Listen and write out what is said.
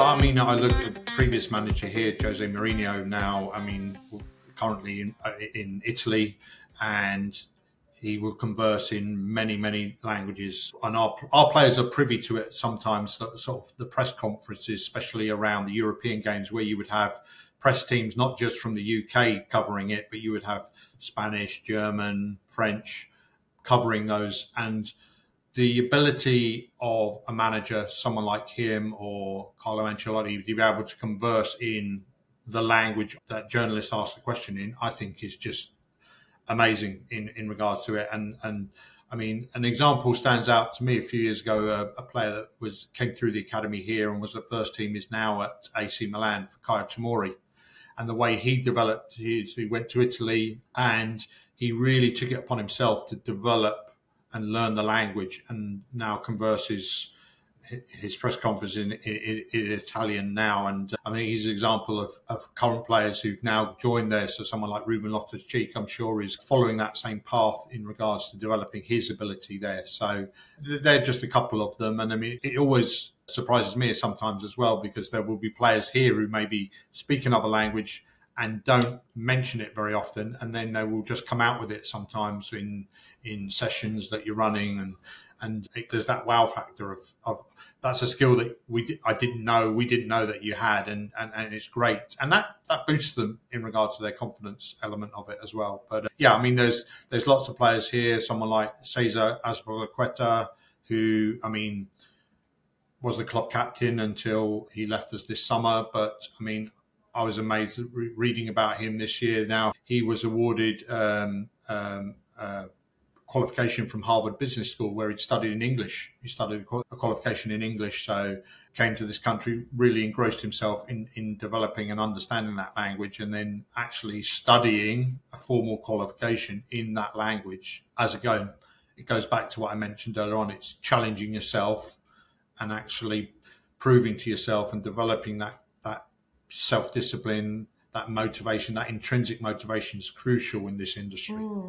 Well, I mean, I look at previous manager here, Jose Mourinho. Now, I mean, currently in, uh, in Italy, and he will converse in many, many languages. And our, our players are privy to it sometimes, sort of the press conferences, especially around the European games, where you would have press teams, not just from the UK covering it, but you would have Spanish, German, French covering those. And the ability of a manager, someone like him or Carlo Ancelotti, to be able to converse in the language that journalists ask the question in, I think is just amazing in, in regards to it. And, and I mean, an example stands out to me a few years ago. A, a, player that was came through the academy here and was the first team is now at AC Milan Fikayo Tomori and the way he developed. He, he went to Italy and he really took it upon himself to develop and learn the language, and now converses his press conference in, in, in, Italian now. And uh, I mean, he's an example of, of current players who've now joined there. So someone like Ruben Loftus Cheek, I'm sure, is following that same path in regards to developing his ability there. So they're just a couple of them. And I mean, it always surprises me sometimes as well because there will be players here who maybe speak another language and don't mention it very often and then they will just come out with it sometimes in in sessions that you're running and and it, there's that wow factor of, of that's a skill that we I didn't know we didn't know that you had and, and, and it's great. And that that boosts them in regard to their confidence element of it as well. But uh, yeah I mean there's there's lots of players here someone like Cesar Azpilicueta who I mean was the club captain until he left us this summer but I mean I was amazed re- reading about him this year now he was awarded um, um, qualification from Harvard Business School where he'd studied in English. He studied a qualification in English, so came to this country, really engrossed himself in, in developing and understanding that language, and then actually studying a formal qualification in that language as a go. It goes back to what I mentioned earlier on. It's challenging yourself and actually proving to yourself and developing that self discipline, that motivation, that intrinsic motivation is crucial in this industry. Mm.